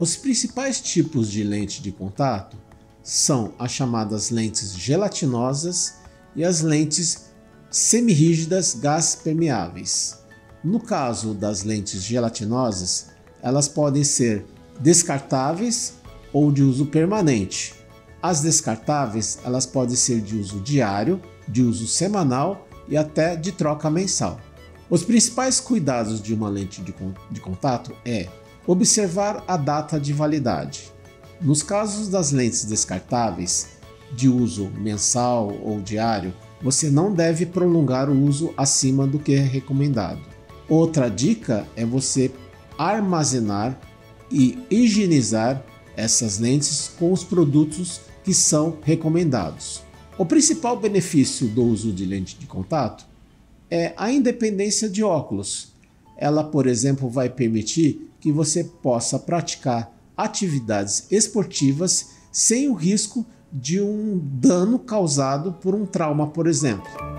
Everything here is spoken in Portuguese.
Os principais tipos de lente de contato são as chamadas lentes gelatinosas e as lentes semirrígidas gás permeáveis. No caso das lentes gelatinosas, elas podem ser descartáveis ou de uso permanente. As descartáveis, elas podem ser de uso diário, de uso semanal e até de troca mensal. Os principais cuidados de uma lente de, contato é observar a data de validade. Nos casos das lentes descartáveis, de uso mensal ou diário, você não deve prolongar o uso acima do que é recomendado. Outra dica é você armazenar e higienizar essas lentes com os produtos que são recomendados. O principal benefício do uso de lente de contato é a independência de óculos. Ela, por exemplo, vai permitir que você possa praticar atividades esportivas sem o risco de um dano causado por um trauma, por exemplo.